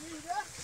Anita.